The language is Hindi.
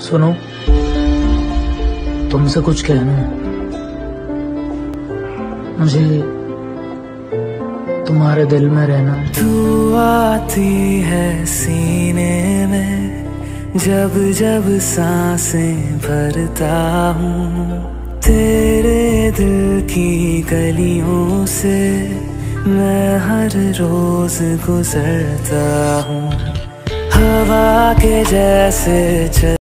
सुनो, तुमसे कुछ कहना है। मुझे तुम्हारे दिल में रहना है। तू आती है सीने में, जब जब साँसें भरता हूँ। तेरे दिल की गलियों से मैं हर रोज गुजरता हूँ। हवा के जैसे चल